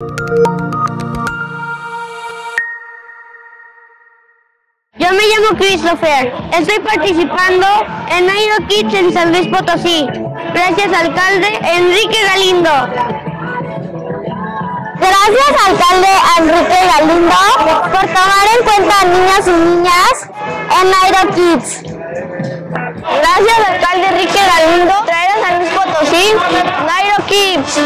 Yo me llamo Christopher. Estoy participando en Nairo Kids en San Luis Potosí. Gracias, alcalde Enrique Galindo. Gracias, alcalde Enrique Galindo, por tomar en cuenta a niños y niñas en Nairo Kids. Gracias, alcalde Enrique Galindo, traer a San Luis Potosí Nairo Kids.